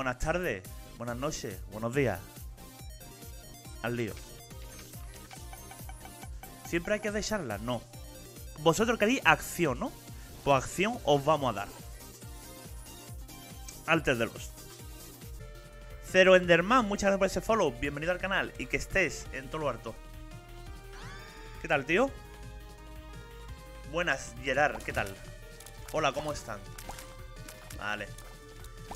Buenas tardes, buenas noches, buenos días. Al lío. ¿Siempre hay que dejarla? No. Vosotros queréis acción, ¿no? Pues acción os vamos a dar. Alter de los. Cero Enderman, muchas gracias por ese follow. Bienvenido al canal y que estés en todo lo harto. ¿Qué tal, tío? Buenas, Gerard, ¿qué tal? Hola, ¿cómo están? Vale.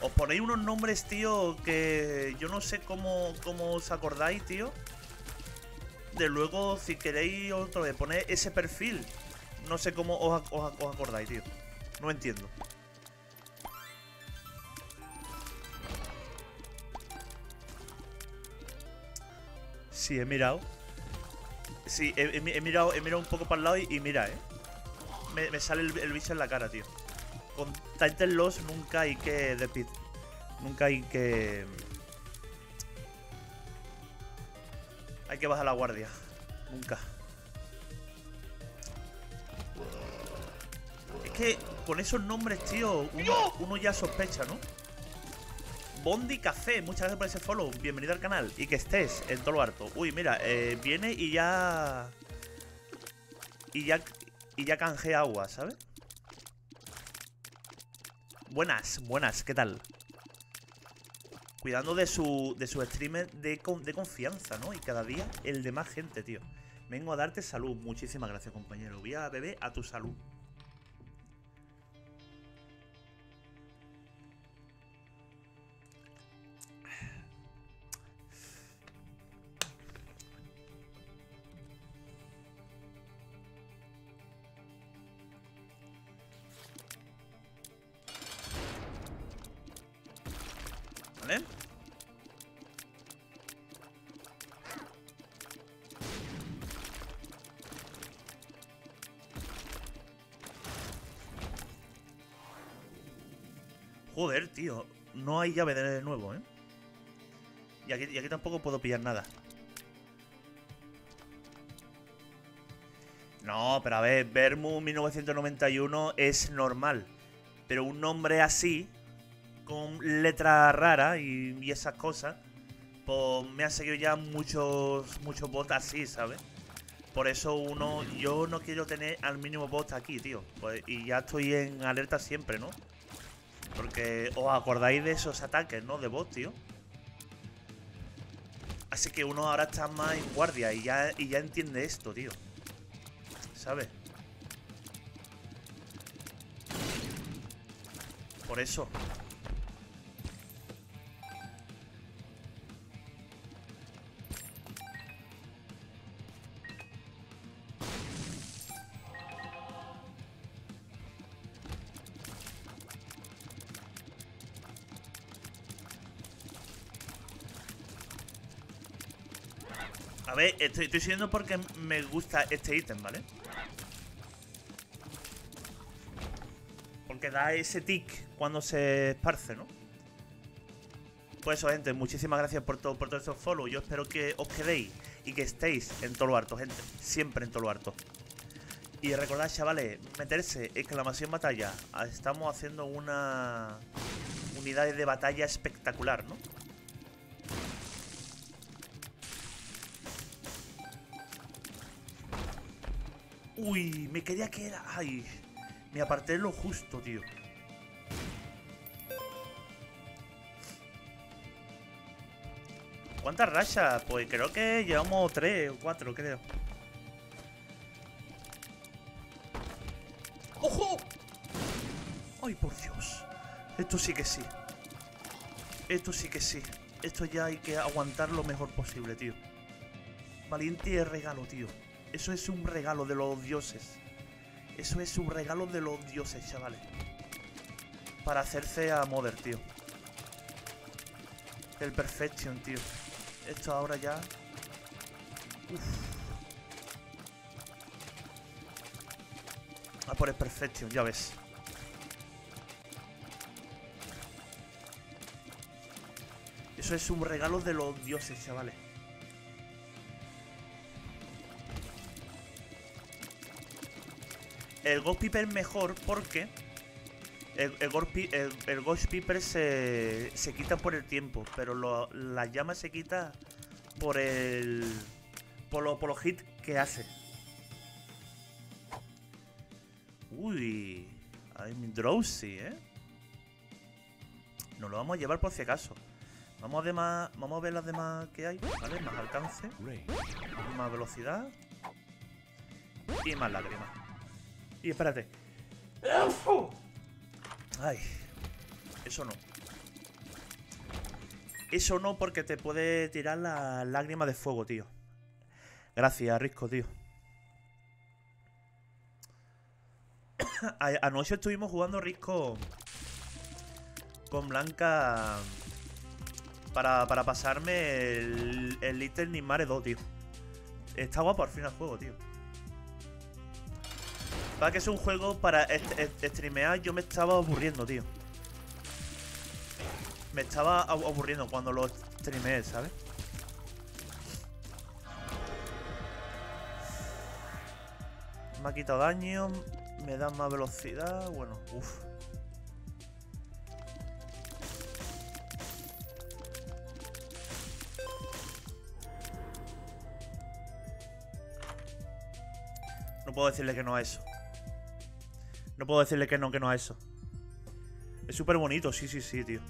Os ponéis unos nombres, tío, que yo no sé cómo, cómo os acordáis, tío. De luego, si queréis otra vez poner ese perfil, no sé cómo os, acordáis, tío. No entiendo. Sí, he mirado. Sí, he, he mi- he mirado, he mirado un poco para el lado y, mira, eh. Me, sale el bicho en la cara, tío. Con Titan Loss nunca hay que. Nunca hay que. Hay que bajar la guardia. Nunca. Es que con esos nombres, tío, uno, uno ya sospecha, ¿no? Bondi Café, muchas gracias por ese follow. Bienvenido al canal y que estés en todo lo harto. Uy, mira, eh, viene y ya. Y ya. Y ya canjea agua, ¿sabes? Buenas, buenas, ¿qué tal? Cuidando de su, de su streamer de, de confianza, ¿no? Y cada día el de más gente, tío. Vengo a darte salud. Muchísimas gracias, compañero. Voy a beber a tu salud. Joder, tío. No hay llave de nuevo, ¿eh? Y aquí, tampoco puedo pillar nada. No, pero a ver, Vermu 1991 es normal. Pero un nombre así, con letra rara y, y esas cosas, pues me han seguido ya muchos muchos bots así, ¿sabes? Por eso uno, yo no quiero tener al mínimo bot aquí, tío. Pues, y ya estoy en alerta siempre, ¿no? Porque os acordáis de esos ataques, ¿no? De bot, tío. Así que uno ahora está más en guardia y ya, y ya entiende esto, tío. ¿Sabes? Por eso. Ver, estoy, estoy siguiendo porque me gusta este ítem, ¿vale? Porque da ese tic cuando se esparce, ¿no? Pues eso, gente, muchísimas gracias por todo, por todos estos follow. Yo espero que os quedéis y que estéis en todo lo harto, gente. Siempre en todo lo harto. Y recordad, chavales, meterse, exclamación batalla. Estamos haciendo una unidad de batalla espectacular, ¿no? Uy, me quería que era. Ay, me aparté lo justo, tío. ¿Cuántas rachas? Pues creo que llevamos tres o cuatro, creo. ¡Ojo! ¡Ay, por Dios! Esto sí que sí. Esto sí que sí. Esto ya hay que aguantar lo mejor posible, tío. Valiente regalo, tío. Eso es un regalo de los dioses. Eso es un regalo de los dioses, chavales. Para hacerse a Mother, tío. El Perfection, tío. Esto ahora ya... Uf. A por el Perfection, ya ves. Eso es un regalo de los dioses, chavales. El Ghost Piper es mejor porque El, el, Ghost el- el Ghost Piper se, se quita por el tiempo, pero lo- la llama se quita por el. por, lo- por los hits que hace. Uy, I'm drowsy, ¿eh? Nos lo vamos a llevar por si acaso. Vamos a, demás, vamos a ver las demás que hay, ¿vale? Más alcance, más velocidad y más lágrimas. Y espérate. Ay, eso no. Eso no porque te puede tirar la lágrima de fuego, tío. Gracias, Risco, tío. Anoche estuvimos jugando Risco con Blanca para, para pasarme el, el Little Nightmare 2, tío. Está guapo al fin el juego, tío. Que es un juego para streamear, yo me estaba aburriendo, tío. Me estaba abu- aburriendo cuando lo streameé, ¿sabes? Me ha quitado daño, me da más velocidad, bueno, uff. No puedo decirle que no a eso. No puedo decirle que no, que no a eso. Es súper bonito, sí, sí, sí, tío.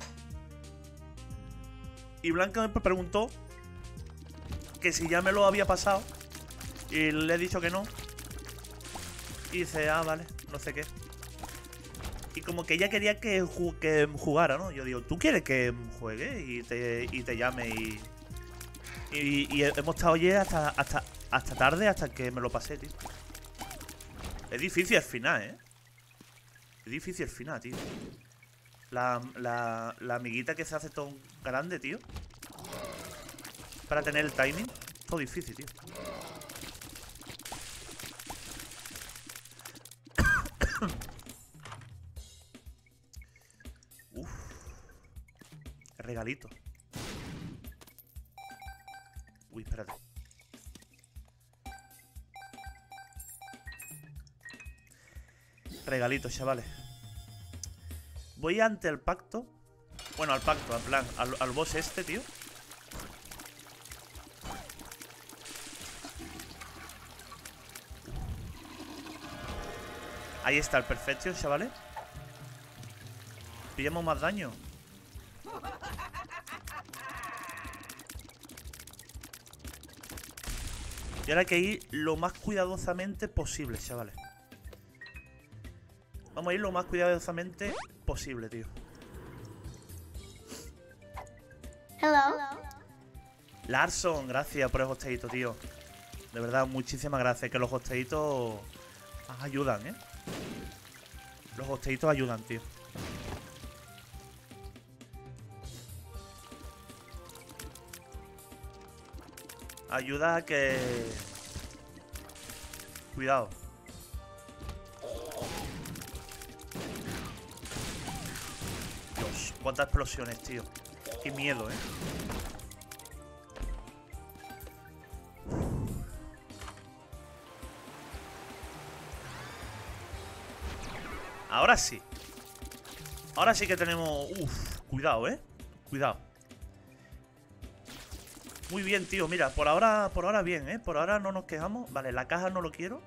Y Blanca me preguntó que si ya me lo había pasado. Y le he dicho que no. Y dice, ah, vale, no sé qué. Y como que ella quería que, que jugara, ¿no? Yo digo, ¿tú quieres que juegue y te, y te llame y, y, hemos estado ayer hasta, hasta, hasta tarde hasta que me lo pasé, tío. Es difícil el final, ¿eh? Es difícil el final, tío. La, la, la amiguita que se hace tan grande, tío. Para tener el timing. Todo difícil, tío. Uf. Regalito. Uy, espérate. Regalito, chavales. Voy ante el pacto. Bueno, al pacto, al plan, al, al boss este, tío. Ahí está el perfecto, chavales. Pillamos más daño. Y ahora hay que ir lo más cuidadosamente posible, chavales. Vamos a ir lo más cuidadosamente posible, tío. Hello. Larson, gracias por el hosteito, tío. De verdad, muchísimas gracias. Que los hosteitos ayudan, ¿eh? Los hosteitos ayudan, tío. Ayuda a que... Cuidado. Cuántas explosiones, tío. Qué miedo, ¿eh? Ahora sí. Ahora sí que tenemos... Uf, cuidado, ¿eh? Cuidado. Muy bien, tío. Mira, por ahora, por ahora bien, ¿eh? Por ahora no nos quejamos. Vale, la caja no lo quiero.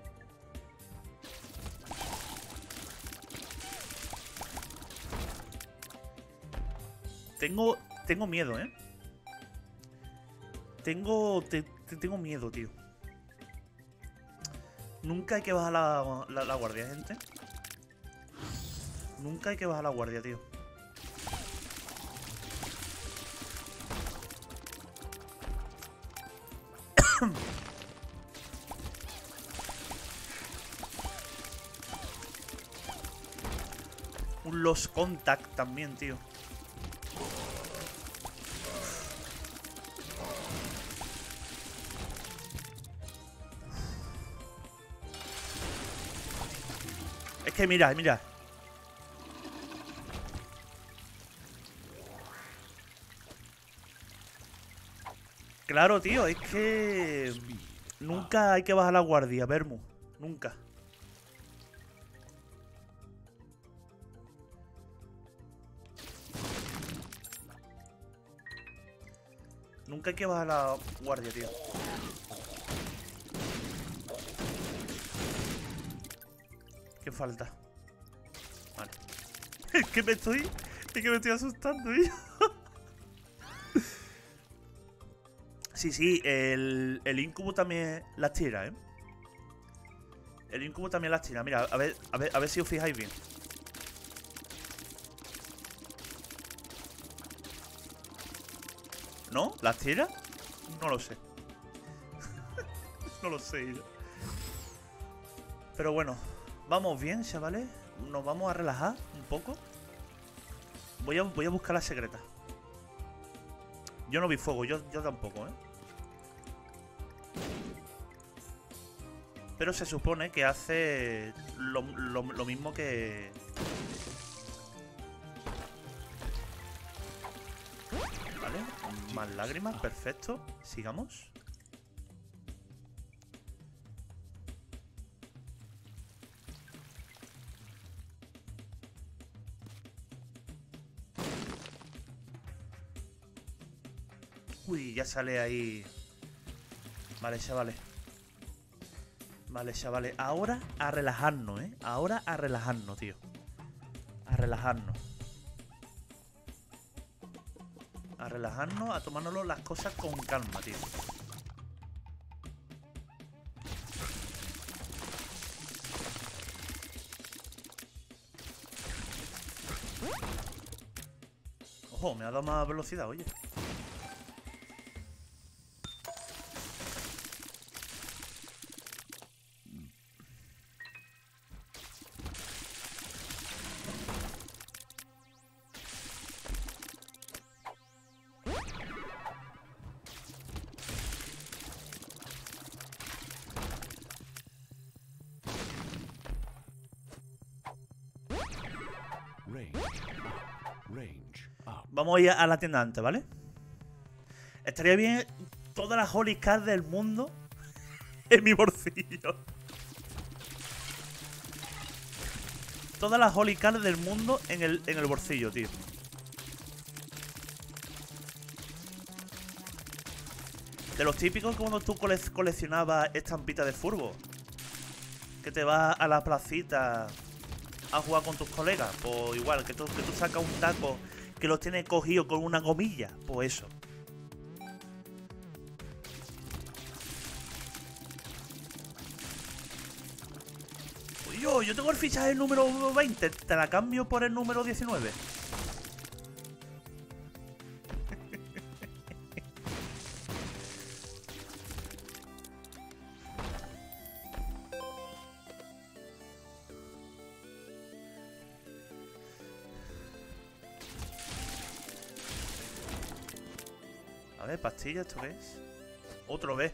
Tengo, tengo miedo, ¿eh? Tengo, te- te- tengo miedo, tío. Nunca hay que bajar la, la- la guardia, gente. Nunca hay que bajar la guardia, tío. Un Lost Contact también, tío. que mirad, mirad. Claro, tío, es que... Nunca hay que bajar la guardia, Vermu. Nunca. Nunca hay que bajar la guardia, tío. ¿Qué falta? Vale. Es que me estoy... Es que me estoy asustando, tío. Sí, sí, el, el incubo también las tira, ¿eh? El incubo también las tira. Mira, a ver, a ver, a ver si os fijáis bien. ¿No? ¿Las tira? No lo sé. no lo sé. Pero bueno, vamos bien, chavales. Nos vamos a relajar un poco. Voy a, voy a buscar la secreta. Yo no vi fuego, yo, yo tampoco, ¿eh? Pero se supone que hace lo, lo- lo mismo que... Vale, más lágrimas, perfecto. Sigamos. Ya sale ahí. Vale, chavales. Vale, chavales. Ahora a relajarnos, ¿eh? Ahora a relajarnos, tío. A relajarnos. A relajarnos, a tomárnoslo las cosas con calma, tío. Ojo, me ha dado más velocidad, oye. Vamos a ir a la tienda antes, ¿vale? Estaría bien todas las Holy Cards del mundo en mi bolsillo. Todas las Holy Cards del mundo en el, en el bolsillo, tío. De los típicos cuando tú cole- coleccionabas estampitas de furbo. Que te vas a la placita a jugar con tus colegas. Pues igual, que tú, que tú sacas un taco que los tienes cogidos con una gomilla. Pues eso. Uy, Yo, yo tengo el fichaje número 20. Te la cambio por el número 19. A ver, pastilla, ¿esto qué es? Otro B.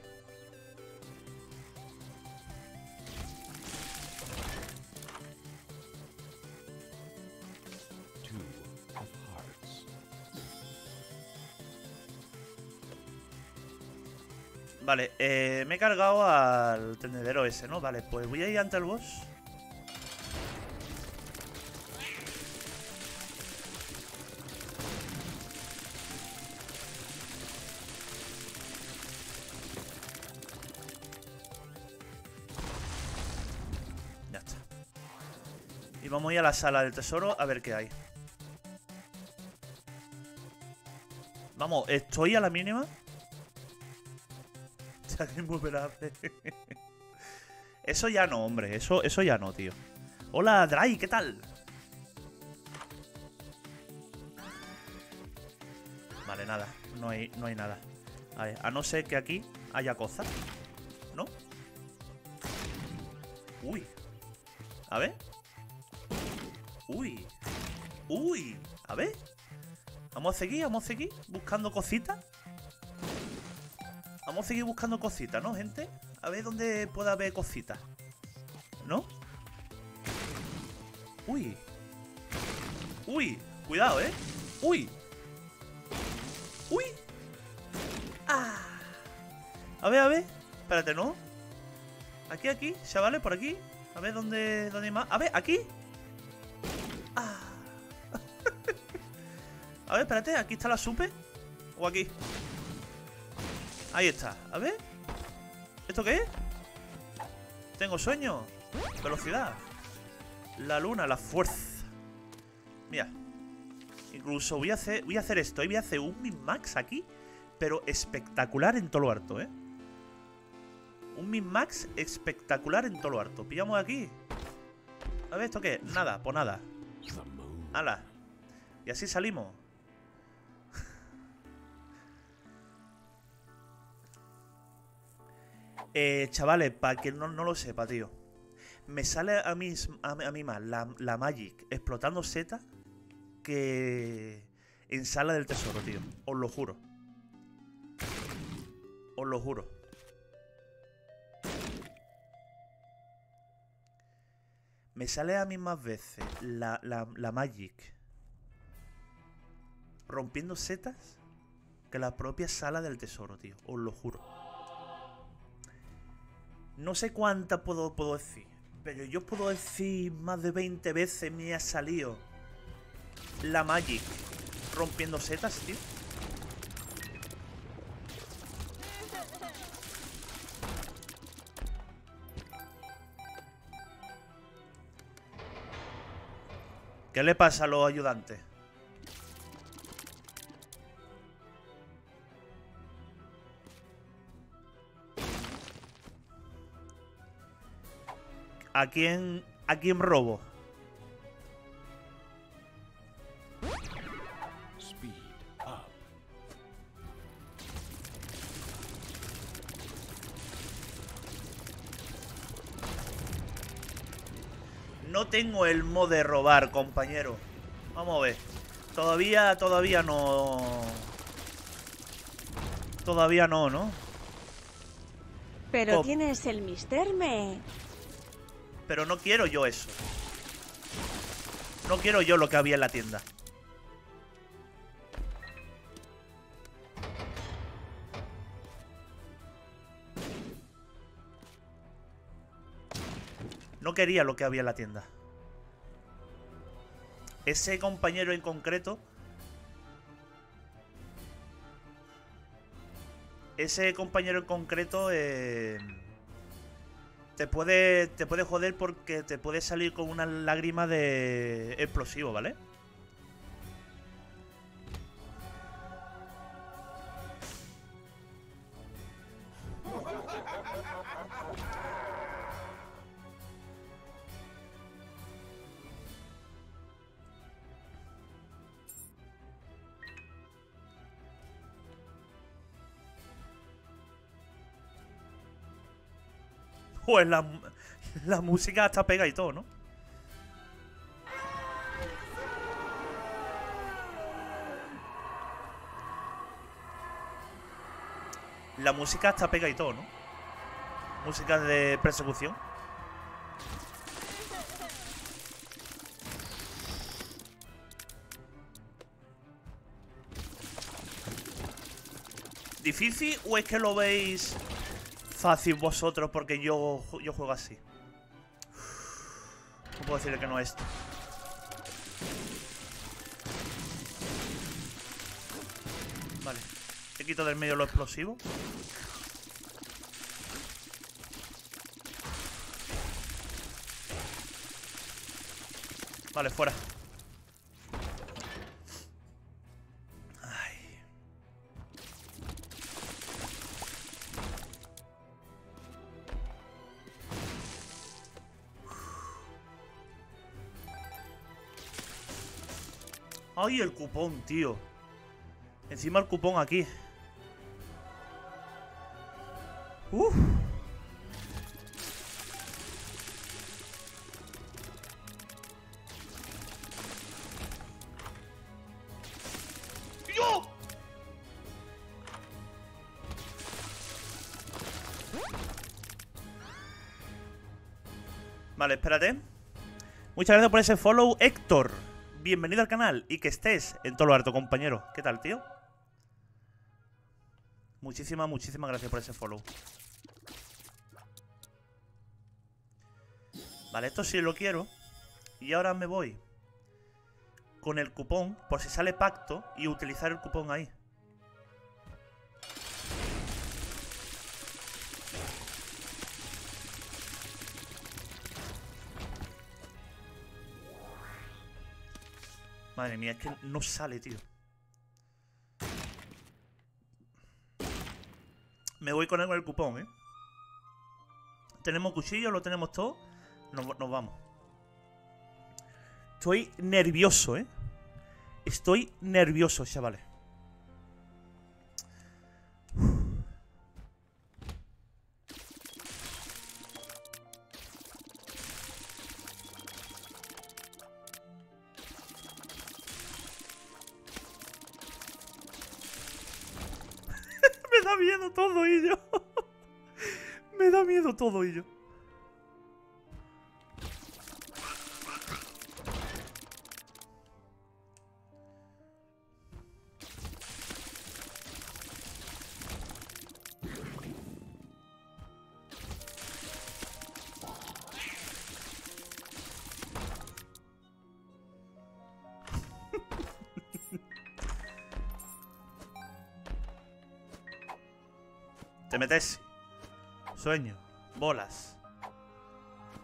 Vale, eh, me he cargado al tendedero ese, ¿no? Vale, pues voy a ir ante el boss. La sala del tesoro a ver qué hay. Vamos, estoy a la mínima. Eso ya no, hombre. Eso, eso ya no, tío. Hola, Dry, ¿qué tal? Vale, nada. No hay, no hay nada. A a no ser que aquí haya cosas. ¿No? Uy. A ver. Uy. Uy. A ver. Vamos a seguir, vamos a seguir buscando cositas. Vamos a seguir buscando cositas, ¿no, gente? A ver dónde pueda haber cositas. ¿No? Uy. Uy. Cuidado, ¿eh? Uy. Uy. Ah. A ver, a ver. Espérate, ¿no? Aquí, aquí. Chavales, por aquí. A ver dónde, dónde hay más. A ver, aquí. A ver, espérate. ¿Aquí está la supe? ¿O aquí? Ahí está. A ver. ¿Esto qué es? Tengo sueño. Velocidad. La luna, la fuerza. Mira. Incluso voy a hacer, voy a hacer esto. Voy a hacer un min-max aquí. Pero espectacular en todo lo harto, ¿eh? Un min-max espectacular en todo lo harto. Pillamos aquí. A ver, ¿esto qué? Nada, pues nada. ¡Hala! Y así salimos. Eh, chavales, para que no, no lo sepa, tío. Me sale a mí, a, mí- más la, la Magic explotando Z que en Sala del Tesoro, tío. Os lo juro. Os lo juro. Me sale a mí más veces la, la Magic rompiendo setas que la propia sala del tesoro, tío. Os lo juro. No sé cuántas puedo, puedo decir. Pero yo puedo decir más de 20 veces me ha salido la Magic rompiendo setas, tío. ¿Qué le pasa a los ayudantes? ¿A quién, a quién robo? No tengo el mod de robar, compañero. Vamos a ver. Todavía, todavía no... Todavía no, ¿no? Pero tienes el Mister Me. Pero no quiero yo eso. No quiero yo lo que había en la tienda. No quería lo que había en la tienda. Ese compañero en concreto... Ese compañero en concreto... eh, te puede, te puede joder porque te puede salir con una lágrima de explosivo, ¿vale? Pues la, la música hasta pega y todo, ¿no? La música hasta pega y todo, ¿no? Música de persecución. ¿Difícil o es que lo veis fácil vosotros porque yo, yo juego así? No puedo decirle que no es esto. Vale. Te quito del medio lo explosivo. Vale, fuera. Ay, el cupón, tío. Encima el cupón aquí. Uf. ¡Yo! Vale, espérate. Muchas gracias por ese follow, Héctor. Bienvenido al canal y que estés en todo lo harto, compañero. ¿Qué tal, tío? Muchísimas, muchísimas gracias por ese follow. Vale, esto sí lo quiero. Y ahora me voy con el cupón, por si sale pacto, y utilizar el cupón ahí. Madre mía, es que no sale, tío. Me voy con el, cupón, ¿eh? Tenemos cuchillo, lo tenemos todo. Nos vamos. Estoy nervioso, ¿eh? Estoy nervioso, chavales. Miedo todo ello. Te metes. Sueño. Bolas.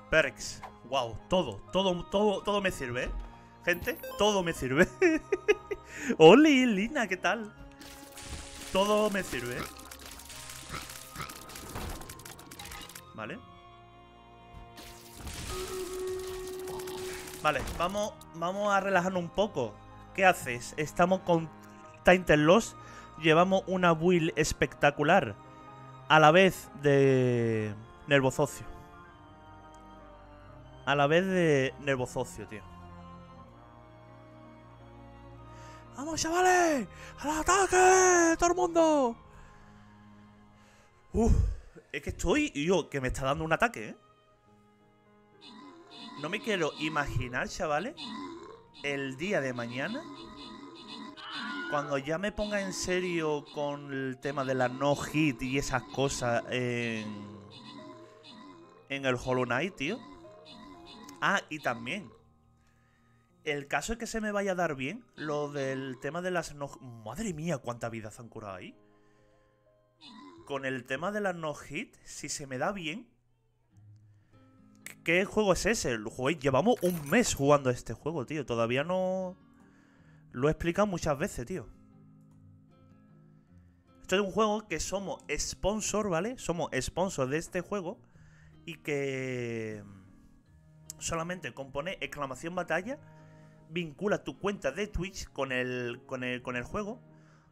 Perks. Wow, todo, todo, todo, todo me sirve, ¿eh? Gente, todo me sirve. Oli, Lina, ¿qué tal? Todo me sirve. Vale. Vale, vamos, vamos a relajarnos un poco. ¿Qué haces? Estamos con Tainted Lost. Llevamos una build espectacular. A la vez de Nervozocio. A la vez de Nervozocio, tío. ¡Vamos, chavales! ¡Al ataque! ¡Todo el mundo! Uf, es que estoy yo, que me está dando un ataque, ¿eh? No me quiero imaginar, chavales, el día de mañana, cuando ya me ponga en serio con el tema de la no hit y esas cosas en, en el Hollow Knight, tío. Ah, y también, el caso es que se me vaya a dar bien lo del tema de las no... Madre mía, cuántas vidas han curado ahí. Con el tema de las no hit, si se me da bien, ¿Qué juego es ese? Llevamos un mes jugando este juego, tío. Todavía no... Lo he explicado muchas veces, tío. Esto es un juego que somos sponsor, ¿vale? Somos sponsor de este juego. Y que... Solamente con poner exclamación batalla. Vincula tu cuenta de Twitch con el, con el, con el juego.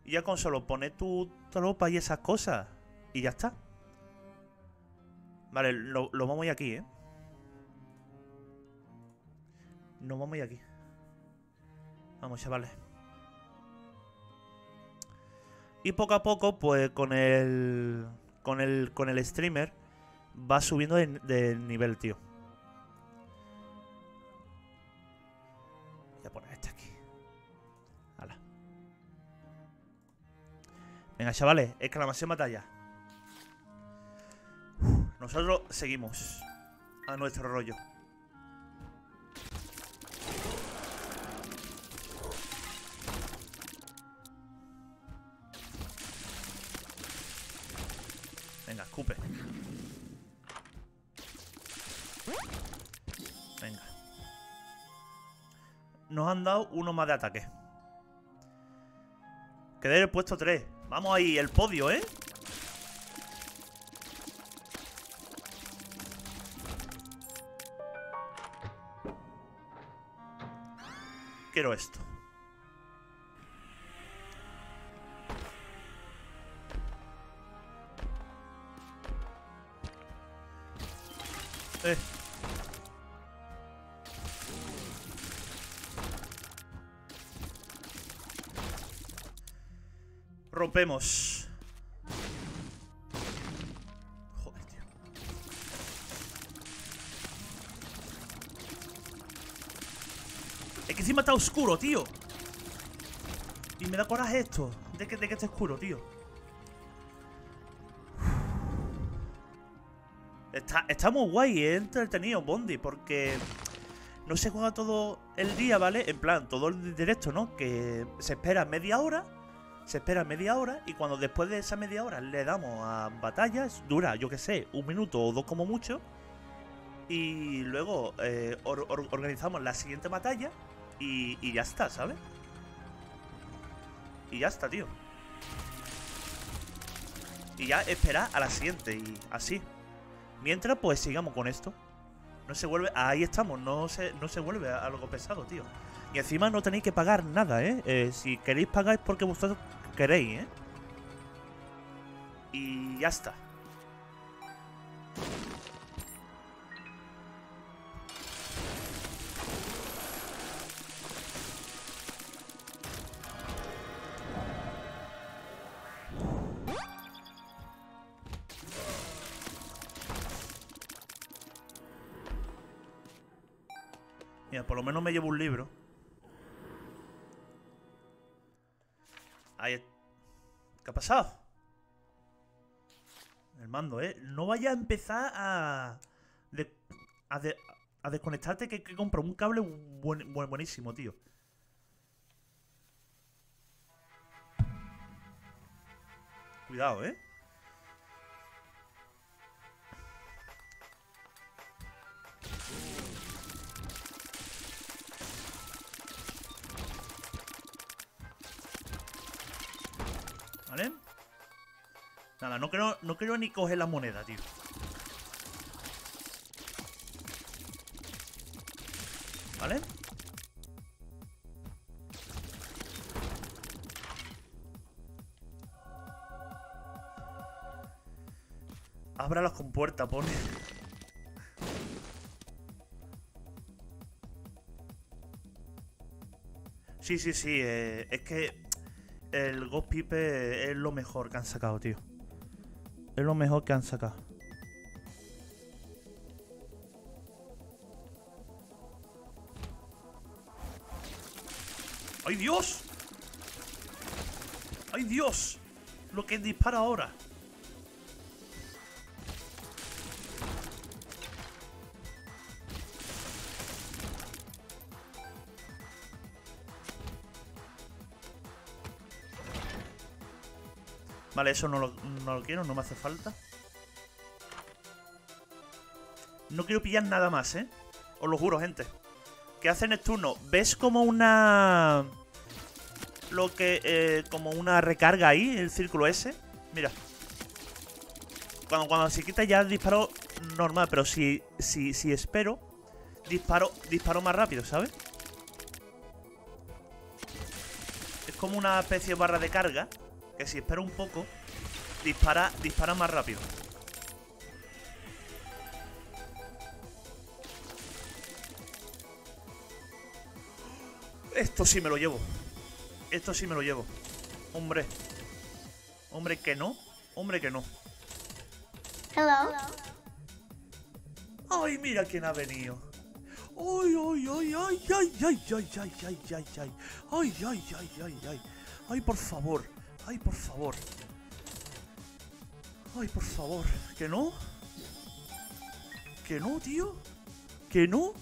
Y ya con solo poner tu tropa y esas cosas. Y ya está. Vale, lo, vamos a aquí, ¿eh? Nos vamos a aquí. Vamos, chavales. Y poco a poco, pues con el. Con el. Con el streamer. Va subiendo de, nivel, tío. Voy a poner este aquí. Hala. Venga, chavales, exclamación batalla. Nosotros seguimos a nuestro rollo. Han dado uno más de ataque. Quedé en el puesto 3. Vamos ahí, el podio, ¿eh? Quiero esto. Rompemos. Joder, tío. Es que encima está oscuro, tío. Y me da coraje esto. De que, de que esté oscuro, tío. Está, está muy guay, es entretenido Bondi, porque no se juega todo el día, ¿vale? En plan, todo el directo, ¿no? Que se espera media hora, se espera media hora, y cuando después de esa media hora le damos a batallas, dura, yo que sé, un minuto o dos como mucho, y luego eh, or- or- organizamos la siguiente batalla, Y, ya está, ¿sabes? Y ya está, tío. Y ya esperar a la siguiente y así. Mientras, pues sigamos con esto. No se vuelve... Ahí estamos, no se, no se vuelve algo pesado, tío. Y encima no tenéis que pagar nada, ¿eh? Eh, Si queréis pagar es porque vosotros queréis, ¿eh? Y ya está. Mira, por lo menos me llevo un libro. Pasado? El mando, ¿eh? No vaya a empezar a... a, de- a desconectarte que, que compro un cable buen- buenísimo, tío. Cuidado, ¿eh? Nada, no quiero, no quiero ni coger la moneda, tío. ¿Vale? Abra las compuertas, pone. Sí, sí, sí. eh, es que el Ghost Pipe es lo mejor que han sacado, tío. Es lo mejor que han sacado. ¡Ay, Dios! ¡Ay, Dios! Lo que dispara ahora. Vale, eso no lo, no lo quiero, no me hace falta. No quiero pillar nada más, ¿eh? Os lo juro, gente. ¿Qué hace Neptuno? ¿Ves como una... Lo que... eh, como una recarga ahí, el círculo ese? Mira. Cuando, cuando se quita ya disparo normal, pero si, si, si espero, disparo, disparo más rápido, ¿sabes? Es como una especie de barra de carga que si espero un poco, dispara, dispara más rápido. Esto sí me lo llevo. Esto sí me lo llevo. Hombre. Hombre que no. Hombre que no. Hello. ¡Ay, mira quién ha venido! ¡Ay, ay, ay, ay, ay, ay, ay, ay, ay, ay, ay! ¡Ay, ay, ay, ay, ay! ¡Ay, por favor! ¡Ay, por favor! ¡Ay, por favor! ¿Que no? ¿Que no, tío? ¿Que no?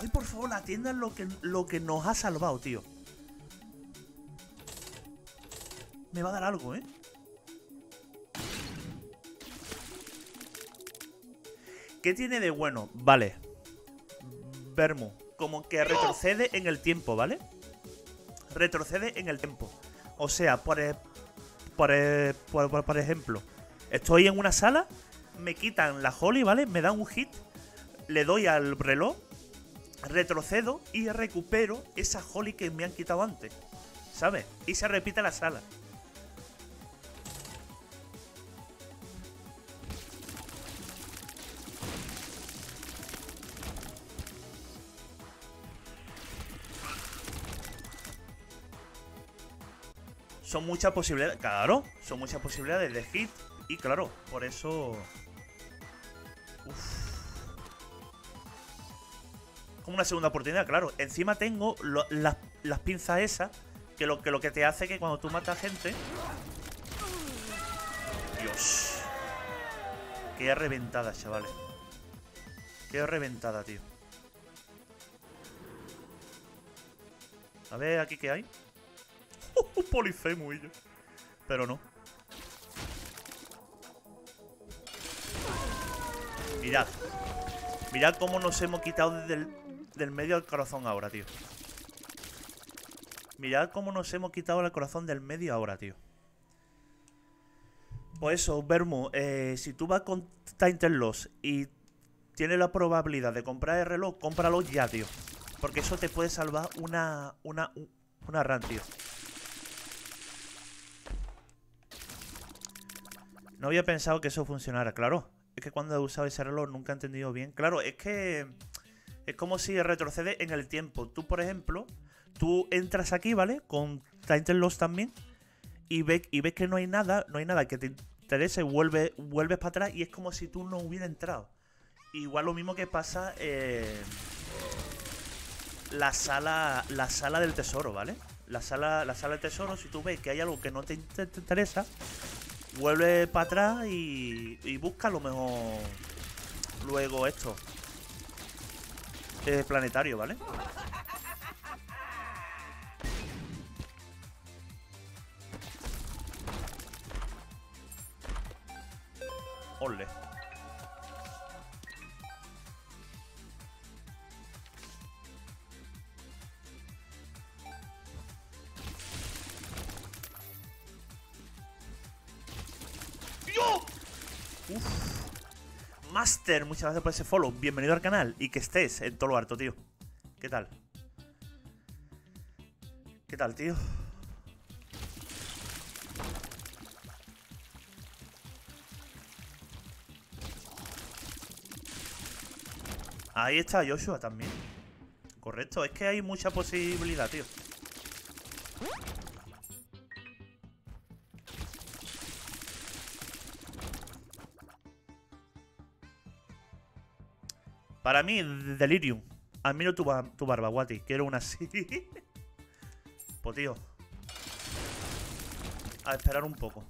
¡Ay, por favor! La tienda lo que, lo que nos ha salvado, tío. Me va a dar algo, ¿eh? ¿Qué tiene de bueno? Vale. Vermo. Como que retrocede en el tiempo, ¿vale? Retrocede en el tiempo. O sea, por, e- e- por, por- por ejemplo, estoy en una sala, me quitan la Holly, ¿vale? Me dan un hit, le doy al reloj, retrocedo y recupero esa Holly que me han quitado antes. ¿Sabes? Y se repite la sala. Son muchas posibilidades. Claro, son muchas posibilidades de hit. Y claro, por eso. Uf. Como una segunda oportunidad, claro. Encima tengo las pinzas esas. Que lo, que lo que te hace que cuando tú matas gente. Dios. Qué reventada, chavales. Qué reventada, tío. A ver, aquí qué hay. Un polifemo y yo. Pero no. Mirad. Mirad cómo nos hemos quitado del, del medio el corazón ahora, tío. Mirad cómo nos hemos quitado el corazón del medio ahora, tío. Pues eso, Bermu, eh, si tú vas con Titan Loss y tienes la probabilidad de comprar el reloj, cómpralo ya, tío. Porque eso te puede salvar una, una, una run, tío. No había pensado que eso funcionara, claro. Es que cuando he usado ese reloj nunca he entendido bien. Claro, es que es como si retrocede en el tiempo. Tú, por ejemplo, tú entras aquí, ¿vale? Con Titan Loss también. Y ves, y ves que no hay nada, no hay nada que te interese, vuelve, vuelves para atrás y es como si tú no hubieras entrado. Igual lo mismo que pasa en la sala, la sala del tesoro, ¿vale? La sala, la sala del tesoro, si tú ves que hay algo que no te interesa, vuelve para atrás y, y busca a lo mejor luego esto. Eh, planetario, ¿vale? Muchas gracias por ese follow. Bienvenido al canal y que estés en todo lo harto, tío. ¿Qué tal? ¿Qué tal, tío? Ahí está Joshua también. Correcto, es que hay mucha posibilidad, tío. Para mí, Delirium. Admiro tu, tu barba, Guati. Quiero una así. pues, tío. A esperar un poco.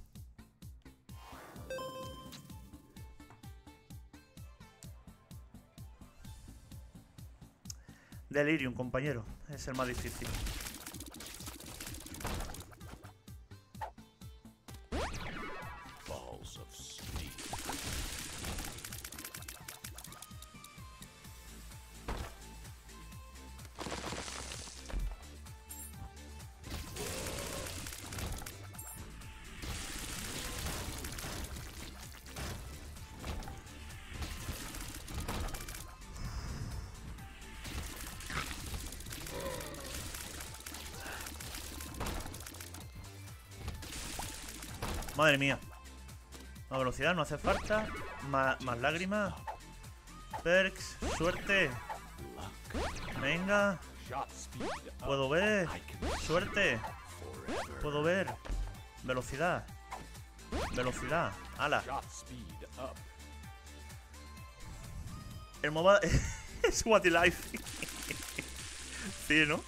Delirium, compañero. Es el más difícil. Madre mía. Más velocidad, no hace falta. Más, más lágrimas. Perks, suerte. Venga. Puedo ver. Suerte. Puedo ver. Velocidad. Velocidad. Ala. El MOBA es What Life. sí, ¿no?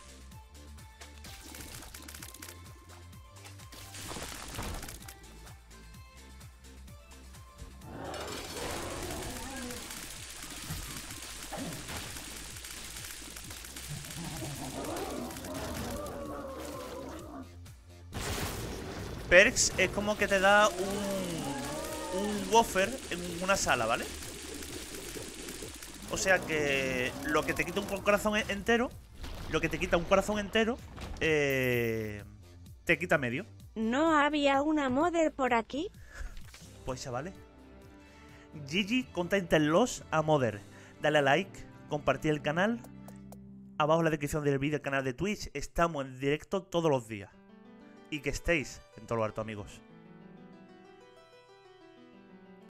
Perks es como que te da un, un wafer en una sala, ¿vale? O sea que lo que te quita un corazón entero, lo que te quita un corazón entero, eh, te quita medio. ¿No había una modder por aquí? Pues chavales. Gigi los a Mother. Dale a like, compartir el canal. Abajo en la descripción del vídeo el canal de Twitch. Estamos en directo todos los días. Y que estéis en todo lo harto, amigos.